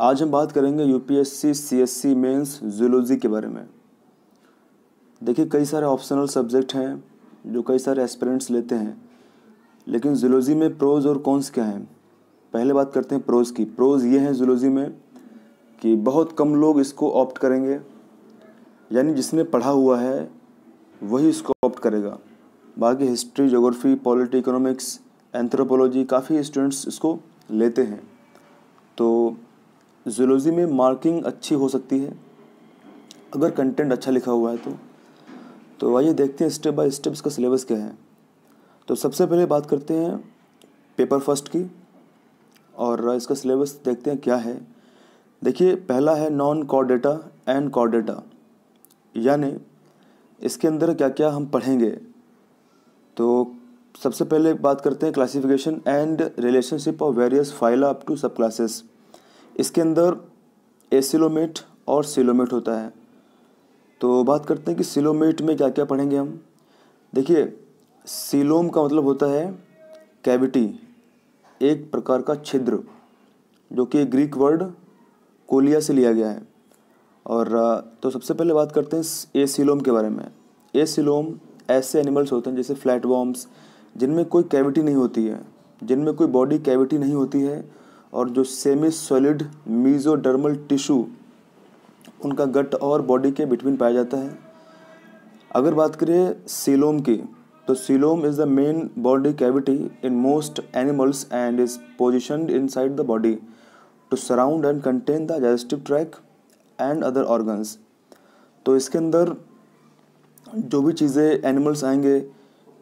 आज हम बात करेंगे यूपीएससी सीएससी मेंस जूलॉजी के बारे में। देखिए, कई सारे ऑप्शनल सब्जेक्ट हैं, जो कई सारे एस्पिरेंट्स लेते हैं। लेकिन जूलॉजी में प्रोज और कॉन्स क्या हैं? पहले बात करते हैं प्रोज की। प्रोज ये हैं जूलॉजी में कि बहुत कम लोग इसको ऑप्ट करेंगे। यानी जिसने पढ़ा हुआ है, वही इसको ऑप्ट करेगा। बाकी history geography polity economics anthropology काफ़ी स्टूडेंट्स इसको लेते हैं। तो जूलॉजी में मार्किंग अच्छी हो सकती है। अगर कंटेंट अच्छा लिखा हुआ है तो। तो आइए देखते हैं स्टेप बाय स्टेप इसका सिलेबस क्या है। तो सबसे पहले बात करते हैं पेपर फ़र्स्ट की। और इसका सिलेबस देखते हैं क्या है। देखिए, पहला है non chordata and chordata यानी इसके अंदर क्या क्या हम पढ़ेंगे। तो सबसे पहले बात करते हैं classification and relationship of various phyla up to subclasses इसके अंदर एसिलोमेट और सिलोमेट होता है। तो बात करते हैं कि सिलोमेट में क्या क्या पढ़ेंगे हम। देखिए, सिलोम का मतलब होता है कैविटी, एक प्रकार का छिद्र, जो कि ग्रीक वर्ड कोलिया से लिया गया है। और तो सबसे पहले बात करते हैं ए सिलोम के बारे में। ए सिलोम ऐसे एनिमल्स होते हैं जैसे फ्लैट वॉर्म्स, जिनमें कोई कैविटी नहीं होती है, जिनमें कोई बॉडी कैविटी नहीं होती है और जो सेमी सॉलिड मीजोडर्मल टिश्यू उनका गट और बॉडी के बिटवीन पाया जाता है। अगर बात करें सीलोम की तो coelom is the main body cavity in most animals and is position in side the body to surround and contain the digestive track and other organs तो इसके अंदर जो भी चीज़ें एनिमल्स आएँगे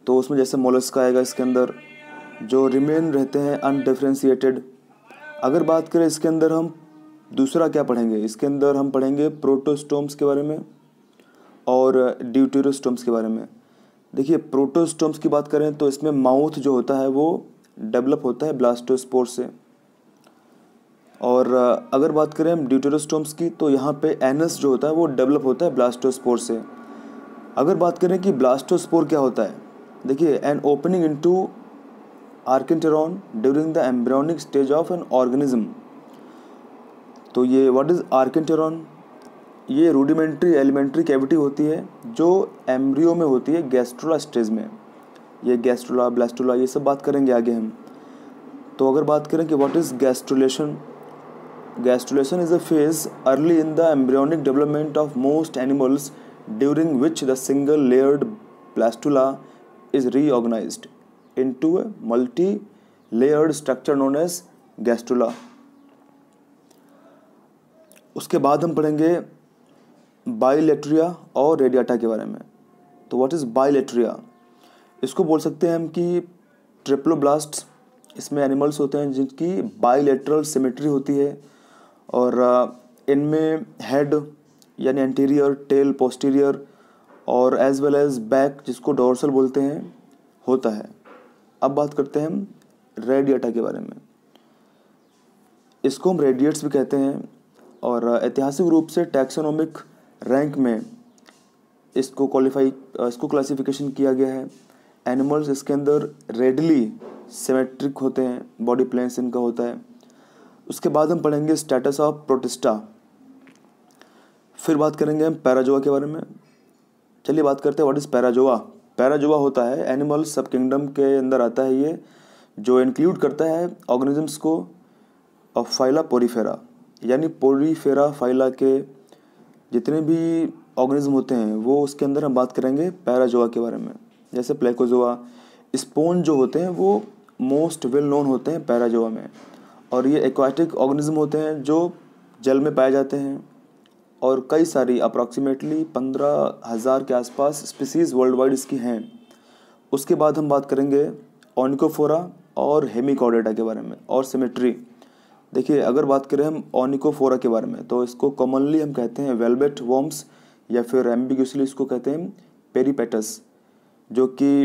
तो उसमें जैसे मोलस्क आएगा इसके अंदर, जो रिमेन रहते हैं अनडिफ्रेंशिएटेड अगर बात करें इसके अंदर हम दूसरा क्या पढ़ेंगे? इसके अंदर हम पढ़ेंगे प्रोटोस्टोम्स के बारे में और ड्यूटेरोस्टोम्स के बारे में। देखिए प्रोटोस्टोम्स की बात करें तो इसमें माउथ जो होता है वो डेवलप होता है ब्लास्टोस्पोर से। और अगर बात करें हम ड्यूटेरोस्टोम्स की तो यहाँ पे एनस जो होता है वो डेवलप होता है ब्लास्टोस्पोर से। अगर बात करें कि ब्लास्टोस्पोर क्या होता है? देखिए an opening into archenteron during the embryonic stage of an organism तो ये व्हाट इज़ आर्किटेरॉन ये रूडिमेंट्री एलिमेंट्री कैविटी होती है, जो एम्ब्रियो में होती है गैस्ट्रोला स्टेज में। ये गैस्ट्रोला ब्लास्टोला ये सब बात करेंगे आगे हम। तो अगर बात करें कि what is gastrulation gastrulation is a phase early in the embryonic development of most animals during which the single layered blastula is reorganized. Into a multi-layered structure known as gastrula. उसके बाद हम पढ़ेंगे बाइलेट्रिया और radiata के बारे में। तो what is Bilateria इसको बोल सकते हैं हम कि ट्रिप्लोब्लास्ट इसमें एनिमल्स होते हैं जिनकी बाइलेटरल सिमेट्री होती है और इनमें हेड यानी एंटीरियर टेल पोस्टीरियर और एज वेल एज बैक जिसको डोर्सल बोलते हैं, होता है। अब बात करते हैं हम रेडिएटा के बारे में। इसको हम रेडिएट्स भी कहते हैं और ऐतिहासिक रूप से टैक्सोनॉमिक रैंक में इसको क्वालिफाई इसको क्लासिफिकेशन किया गया है। एनिमल्स इसके अंदर रेडली सिमेट्रिक होते हैं बॉडी प्लेन्स इनका होता है। उसके बाद हम पढ़ेंगे स्टेटस ऑफ़ प्रोटिस्टा फिर बात करेंगे हम पैराजोआ के बारे में। चलिए बात करते हैं व्हाट इज़ पैराजोआ? पैराजोआ होता है, एनिमल सब किंगडम के अंदर आता है ये, जो इंक्लूड करता है ऑर्गेनिजम्स को ऑफ़ फाइला पोरीफेरा यानी पोरीफेरा फाइला के जितने भी ऑर्गेनिज्म होते हैं, वो उसके अंदर हम बात करेंगे पैराजोआ के बारे में। जैसे प्लेकोजोआ स्पोन जो होते हैं, वो मोस्ट वेल नोन होते हैं पैराजोआ में। और ये एक्वाटिक ऑर्गेनिज्म होते हैं जो जल में पाए जाते हैं। और कई सारी अप्रॉक्सीमेटली पंद्रह हज़ार के आसपास स्पीसीज़ वर्ल्ड वाइड इसकी हैं। उसके बाद हम बात करेंगे ऑनिकोफोरा और हेमिकॉडेटा के बारे में और सिमेट्री देखिए, अगर बात करें हम ऑनिकोफोरा के बारे में तो इसको कॉमनली हम कहते हैं वेलबेट वॉम्स या फिर एम्बिग्यूसली इसको कहते हैं पेरीपेटस जो कि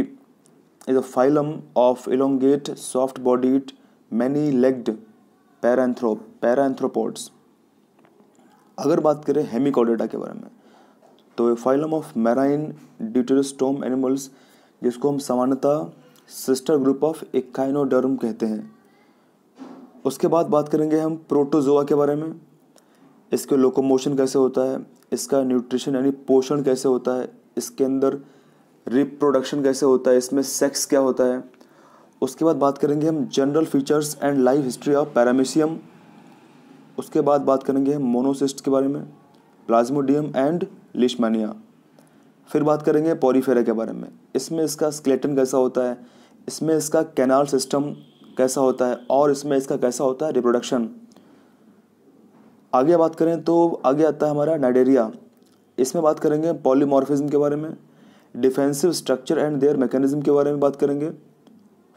is a phylum of elongate soft bodied many legged panarthro panarthropods अगर बात करें हेमिकॉडेटा के बारे में तो phylum of marine deuterostome animals जिसको हम सामान्यतः सिस्टर ग्रुप ऑफ़ एक्काइनोडर्म कहते हैं। उसके बाद बात करेंगे हम प्रोटोजोआ के बारे में। इसके लोकोमोशन कैसे होता है, इसका न्यूट्रिशन यानी पोषण कैसे होता है, इसके अंदर रिप्रोडक्शन कैसे होता है, इसमें सेक्स क्या होता है। उसके बाद बात करेंगे हम general features and life history of paramecium उसके बाद बात करेंगे हम मोनोसिस्ट के बारे में, प्लाज्मोडियम एंड लिशमानिया। फिर बात करेंगे पॉरीफेरा के बारे में। इसमें इसका स्केलेटन कैसा होता है, इसमें इसका कैनाल सिस्टम कैसा होता है, और इसमें इसका कैसा होता है रिप्रोडक्शन। आगे बात करें तो आगे आता है हमारा नाइडेरिया इसमें बात करेंगे पॉलीमॉर्फिज्म के बारे में, defensive structure and their mechanism के बारे में बात करेंगे।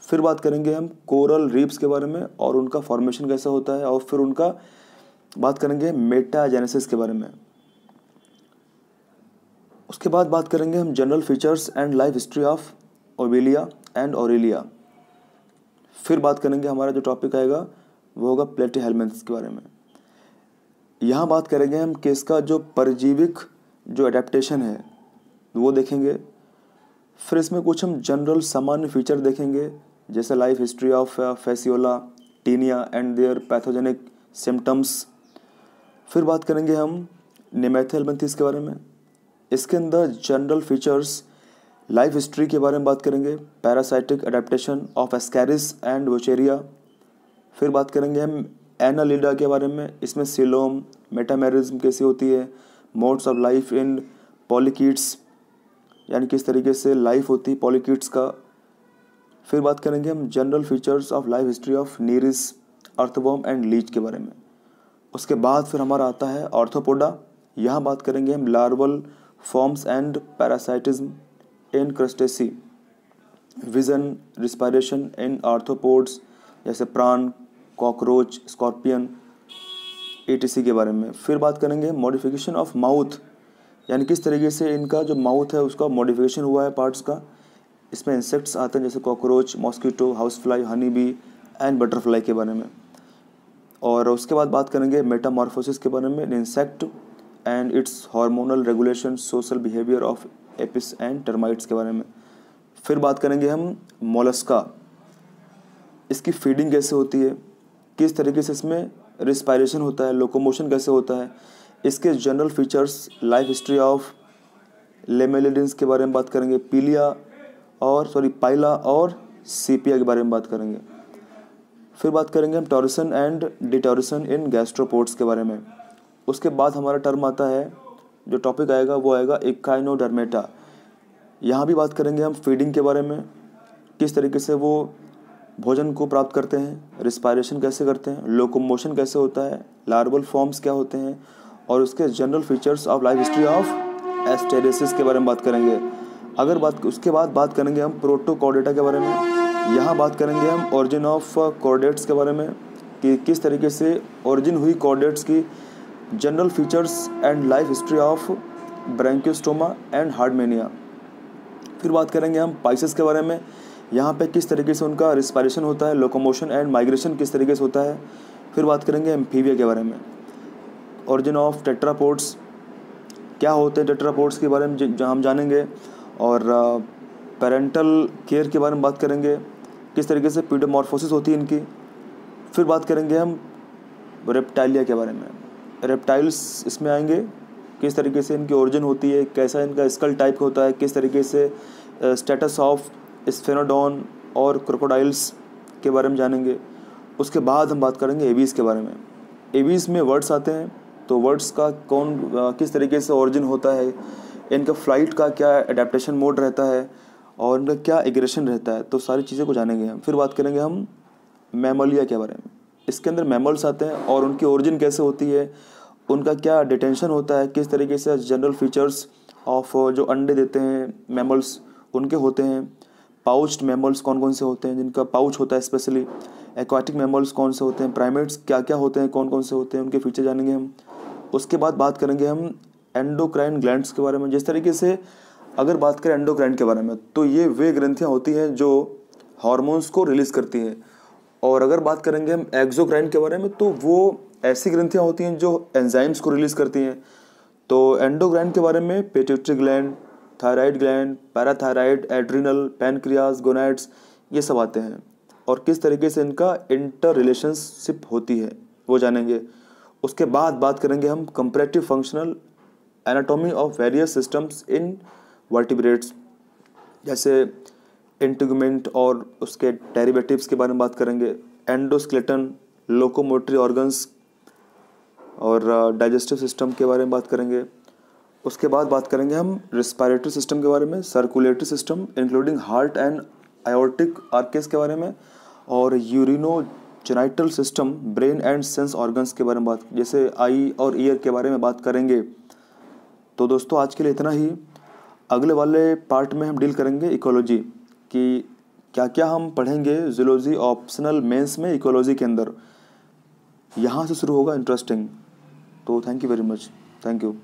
फिर बात करेंगे हम कोरल रीप्स के बारे में, और उनका फॉर्मेशन कैसा होता है, और फिर उनका बात करेंगे मेटाजेनेसिस के बारे में। उसके बाद बात करेंगे हम general features and life history of obelia and aurelia फिर बात करेंगे हमारा जो टॉपिक आएगा, वो होगा प्लेटी हेलमेंट्स के बारे में। यहाँ बात करेंगे हम कि इसका जो परजीविक जो अडेप्टेशन है, वो देखेंगे। फिर इसमें कुछ हम जनरल सामान्य फीचर देखेंगे, जैसे life history of fasciola taenia and their pathogenic symptoms फिर बात करेंगे हम निमेथल निमेथेलमेंथिस के बारे में। इसके अंदर जनरल फीचर्स लाइफ हिस्ट्री के बारे में बात करेंगे parasitic adaptation of ascaris and wuchereria फिर बात करेंगे हम एनालिडा के बारे में, इसमें सिलोम मेटामेरिज्म कैसी होती है modes of life in polychaetes यानी किस तरीके से लाइफ होती है पॉलिकीट्स का। फिर बात करेंगे हम general features of life history of nereis earthworm and leech के बारे में। उसके बाद फिर हमारा आता है ऑर्थोपोडा। यहाँ बात करेंगे हम larval forms and parasitism in crustacea vision respiration in arthropods जैसे प्राण कॉकरोच स्कॉर्पियन ए के बारे में। फिर बात करेंगे मॉडिफिकेशन ऑफ़ माउथ यानी किस तरीके से इनका जो माउथ है, उसका मॉडिफिकेशन हुआ है पार्ट्स का। इसमें इंसेक्ट्स आते हैं, जैसे cockroach mosquito housefly honey bee and butterfly के बारे में। और उसके बाद बात करेंगे मेटामॉर्फोसिस के बारे में insect and its hormonal regulation social behaviour of apis and termites के बारे में। फिर बात करेंगे हम मोलस्का इसकी फीडिंग कैसे होती है? किस तरीके से इसमें रिस्पायरेशन होता है? लोकोमोशन कैसे होता है? इसके general features life history of lamellidens के बारे में बात करेंगे, पीलिया और सॉरी पाइला और सीपिया के बारे में बात करेंगे। फिर बात करेंगे हम टॉरिसन एंड डिटोरिसन इन गैस्ट्रोपोर्ट्स के बारे में। उसके बाद हमारा टर्म आता है, जो टॉपिक आएगा वो आएगा इकाइनोडर्मेटा। यहाँ भी बात करेंगे हम फीडिंग के बारे में, किस तरीके से वो भोजन को प्राप्त करते हैं, रिस्पायरेशन कैसे करते हैं, लोकोमोशन कैसे होता है लार्बल फॉर्म्स क्या होते हैं, और उसके general features of life history of asterias के बारे में बात करेंगे। अगर बात, उसके बाद बात करेंगे हम प्रोटोकॉडेटा के बारे में यहाँ बात करेंगे हम ओरिजिन ऑफ़ कॉर्डेट्स के बारे में, कि किस तरीके से ओरिजिन हुई कॉर्डेट्स की general features and life history of branchiostoma and herdmania फिर बात करेंगे हम पाइसिस के बारे में, यहाँ पे किस तरीके से उनका रिस्पायरेशन होता है लोकोमोशन एंड माइग्रेशन किस तरीके से होता है, फिर बात करेंगे एम्फीबिया के बारे में। ओरिजिन ऑफ़ टेट्रापोर्ट्स क्या होते हैं टेट्रापोर्ट्स के बारे में हम जानेंगे, और पेरेंटल केयर के बारे में बात करेंगे किस तरीके से पीडोमॉर्फोसिस होती है इनकी? फिर बात करेंगे हम रेप्टाइलिया के बारे में। रेप्टाइल्स इसमें आएँगे, किस तरीके से इनकी ओरिजिन होती है, कैसा इनका स्कल टाइप होता है, किस तरीके से स्टेटस ऑफ़ स्फेनोडॉन और क्रोकोडाइल्स के बारे में जानेंगे। उसके बाद हम बात करेंगे एवीज़ के बारे में। एवीज़ में वर्ड्स आते हैं तो वर्ड्स का कौन किस तरीके से ओरिजिन होता है, इनका फ़्लाइट का क्या अडेप्टेशन मोड रहता है और उनका क्या एग्रेशन रहता है तो सारी चीज़ें को जानेंगे हम। फिर बात करेंगे हम मेमोलिया के बारे में। इसके अंदर मेमल्स आते हैं और उनकी ओरिजिन कैसे होती है, उनका क्या डिटेंशन होता है, किस तरीके से जनरल फीचर्स ऑफ़ जो अंडे देते हैं मेमल्स उनके होते हैं। पाउच्ड मेमल्स कौन कौन से होते हैं, जिनका पाउच होता है स्पेशली एक्वाटिक मेमल्स कौन से होते हैं प्राइमेट्स क्या क्या होते हैं कौन कौन से होते हैं, उनके फीचर जानेंगे हम। उसके बाद बात करेंगे हम एंडोक्राइन ग्लैंड्स के बारे में, जिस तरीके से अगर बात करें एंडोक्राइन के बारे में तो ये वे ग्रंथियाँ होती हैं जो हार्मोन्स को रिलीज़ करती हैं। और अगर बात करेंगे हम एक्जोक्राइन के बारे में तो वो ऐसी ग्रंथियाँ होती हैं जो एंजाइम्स को रिलीज़ करती हैं। तो एंडोग्राइन के बारे में pituitary gland thyroid gland parathyroid adrenal pancreas gonads ये सब आते हैं। और किस तरीके से इनका इंटर रिलेशनशिप होती है, वो जानेंगे। उसके बाद बात करेंगे हम comparative functional anatomy of various systems in vertebrates जैसे इंटीगमेंट और उसके डेरिवेटिव्स के बारे में बात करेंगे एंडोस्केलेटन लोकोमोटरी ऑर्गन्स और डाइजेस्टिव सिस्टम के बारे में बात करेंगे। उसके बाद बात करेंगे हम रिस्पायरेटरी सिस्टम के बारे में circulatory system including heart and aortic arches के बारे में और urinogenital system brain and sense organs के बारे में बात, जैसे आई और ईयर के बारे में बात करेंगे। तो दोस्तों, आज के लिए इतना ही। अगले वाले पार्ट में हम डील करेंगे इकोलॉजी कि क्या क्या हम पढ़ेंगे जुलॉजी ऑप्शनल मेंस में इकोलॉजी के अंदर। यहाँ से शुरू होगा इंटरेस्टिंग तो thank you very much thank you